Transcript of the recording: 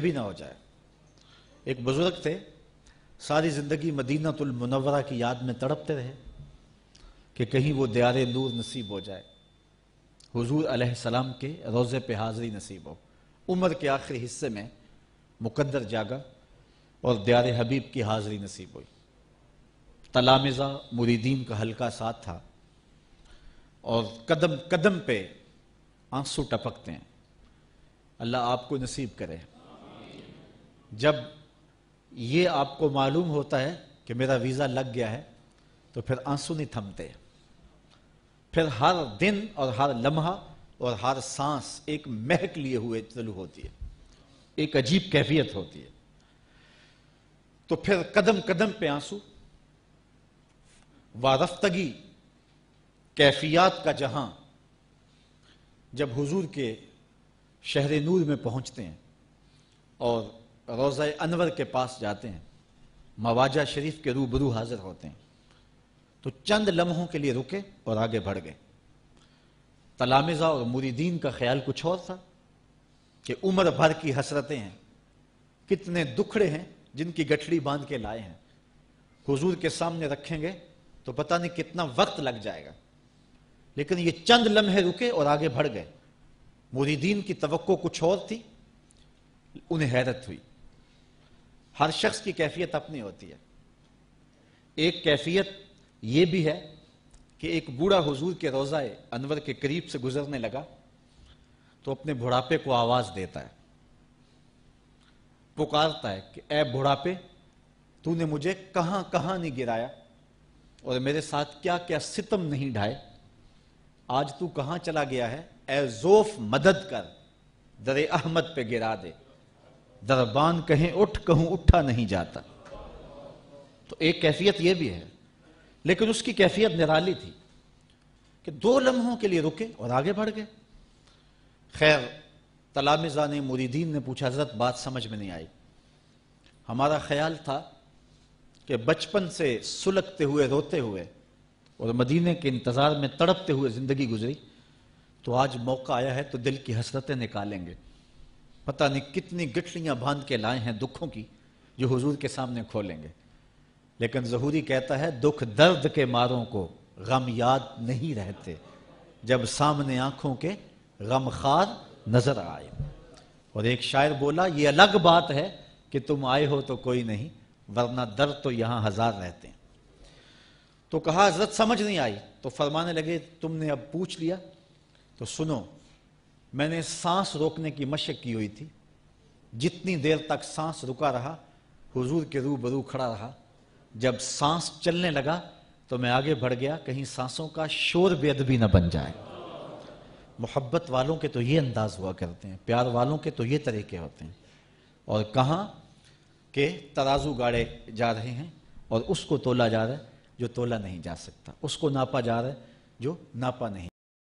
بھی نہ ہو جائے۔ ایک بزرگ تھے، ساری زندگی مدینہ المنورہ کی یاد میں تڑپتے رہے کہ کہیں وہ دیار نور نصیب ہو جائے۔ حضور علیہ السلام کے روزے پہ حاضری نصیب ہو۔ عمر کے آخری حصے میں مقدر جاگا اور دیار حبیب کی حاضری نصیب ہوئی۔ تلامزہ مریدین کا ہلکا ساتھ تھا اور قدم قدم پہ آنسو ٹپکتے ہیں۔ اللہ آپ کو نصیب کرے۔ جب یہ آپ کو معلوم ہوتا ہے کہ میرا ویزا لگ گیا ہے، تو پھر آنسو نہیں تھمتے۔ پھر ہر دن اور ہر لمحہ اور ہر سانس ایک مہک لیے ہوئے طلوع ہوتی ہے، ایک عجیب کیفیت ہوتی ہے۔ تو پھر قدم قدم پہ آنسو، وارفتگی، کیفیات کا جہاں جب حضور کے شہر نور میں پہنچتے ہیں اور روزہ انور کے پاس جاتے ہیں۔ مواجہ شریف کے روبرو حاضر ہوتے ہیں۔ تو چند لمحوں کے لیے رکے اور آگے بڑھ گئے۔ تلامزہ اور مریدین کا خیال کچھ اور تھا کہ عمر بھر کی حسرتیں ہیں۔ کتنے دکھڑے ہیں جن کی گٹھڑی باندھ کے لائے ہیں۔ حضور کے سامنے رکھیں گے تو پتہ نہیں کتنا وقت لگ جائے گا۔ لیکن یہ چند لمحے رکے اور آگے بڑھ گئے۔ مریدین کی توقع کچھ اور تھی۔ انہیں حیرت ہوئی۔ ہر شخص کی کیفیت اپنی ہوتی ہے۔ ایک کیفیت یہ بھی ہے کہ ایک بوڑھا حضور کے روزہ انور کے قریب سے گزرنے لگا تو اپنے بڑھاپے کو آواز دیتا ہے۔ پکارتا ہے کہ اے بڑھاپے، تو نے مجھے کہاں کہاں نہیں گرایا اور میرے ساتھ کیا کیا ستم نہیں ڈھائے؟ آج تو کہاں چلا گیا ہے؟ اے زوف مدد کر، در احمد پہ گرا دے۔ دربان کہیں اٹھ، کہوں اٹھا نہیں جاتا۔ تو ایک کیفیت یہ بھی ہے۔ لیکن اس کی کیفیت نرالی تھی کہ دو لمحوں کے لیے رکے اور آگے بڑھ گئے۔ خیر تلامزہ نے، مریدین نے پوچھا، حضرت، بات سمجھ میں نہیں آئی۔ ہمارا خیال تھا کہ بچپن سے سلگتے ہوئے، روتے ہوئے اور مدینے کے انتظار میں تڑپتے ہوئے زندگی گزری۔ تو آج موقع آیا ہے تو دل کی حسرتیں نکالیں گے۔ پتہ نہیں کتنی گٹھلیاں باندھ کے لائے ہیں دکھوں کی جو حضور کے سامنے کھولیں گے۔ لیکن ظہوری کہتا ہے دکھ درد کے ماروں کو غم یاد نہیں رہتے۔ جب سامنے آنکھوں کے غم خار نظر آئے۔ اور ایک شاعر بولا، یہ الگ بات ہے کہ تم آئے ہو تو کوئی نہیں، ورنہ درد تو یہاں ہزار رہتے ہیں۔ تو کہا، حضرت سمجھ نہیں آئی۔ تو فرمانے لگے، تم نے اب پوچھ لیا۔ تو سنو میں نے سانس روکنے کی مشق کی ہوئی تھی۔ جتنی دیر تک سانس رکا رہا، حضور کے رو برو کھڑا رہا۔ جب سانس چلنے لگا تو میں آگے بڑھ گیا، کہیں سانسوں کا شور بے ادبی نہ بن جائے۔ محبت والوں کے تو یہ انداز ہوا کرتے ہیں، پیار والوں کے تو یہ طریقے ہوتے ہیں۔ اور کہاں کہ ترازو گاڑے جا رہے ہیں اور اس کو تولا جا رہا ہے جو تولا نہیں جا سکتا، اس کو ناپا جا رہا ہے جو ناپا نہیں۔